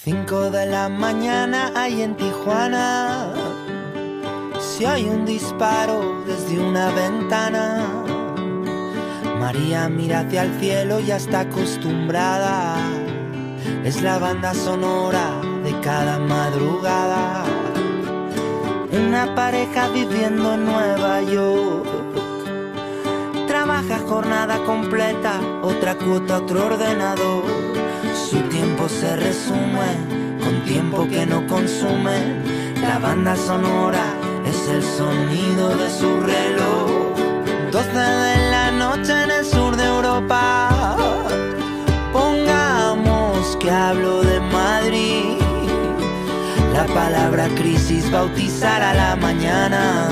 Cinco de la mañana hay en Tijuana. Si hay un disparo desde una ventana. María mira hacia el cielo, ya está acostumbrada. Es la banda sonora de cada madrugada. Una pareja viviendo en Nueva York. Trabaja jornada completa, otra cuota, otro ordenador. La banda sonora es el sonido de su reloj. 12 de la noche en el sur de Europa. Pongamos que hablo de Madrid. La palabra crisis bautizar a la mañana.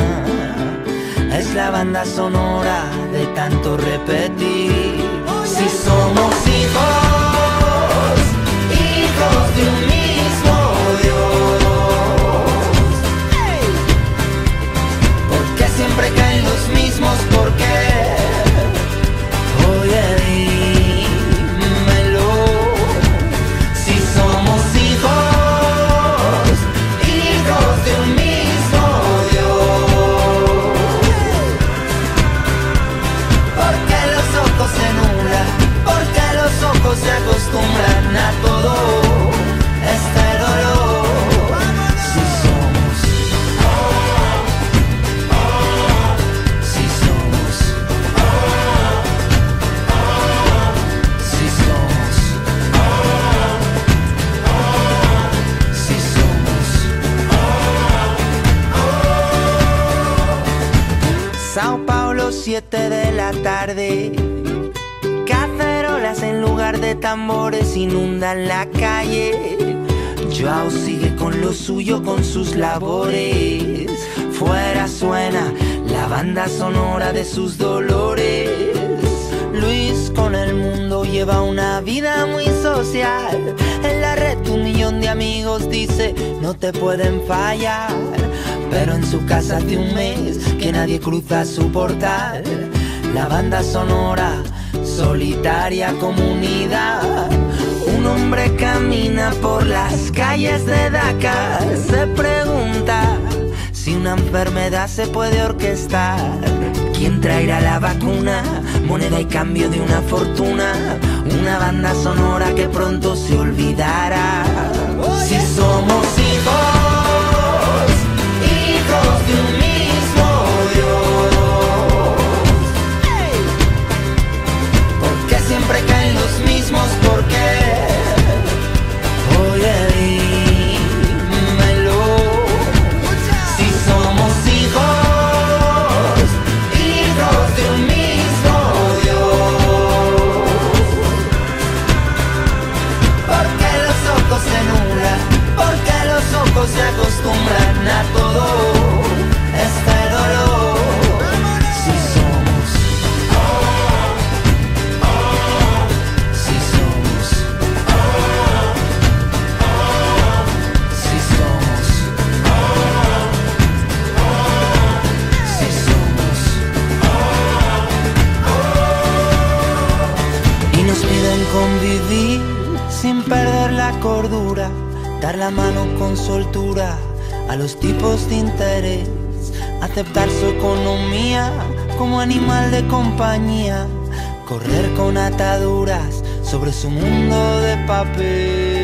Es la banda sonora de tanto repetir. Si somos hijos, hijos de un Paulo, 7 de la tarde. Cacerolas en lugar de tambores inundan la calle. Joao sigue con lo suyo, con sus labores. Fuera suena la banda sonora de sus dolores. Luis con el mundo lleva una vida muy social. En la red un millón de amigos dice no te pueden fallar. Pero en su casa hace un mes que nadie cruza su portal. La banda sonora, solitaria comunidad. Un hombre camina por las calles de Dakar. Se pregunta si una enfermedad se puede orquestar. ¿Quién traerá la vacuna? Moneda y cambio de una fortuna. Una banda sonora que pronto se olvidará. Acostumbran a todo este dolor? Si somos, si somos, si somos, si somos. Y nos piden convivir sin perder la cordura, dar la mano con soltura a los tipos de interés, aceptar su economía como animal de compañía, correr con ataduras sobre su mundo de papel.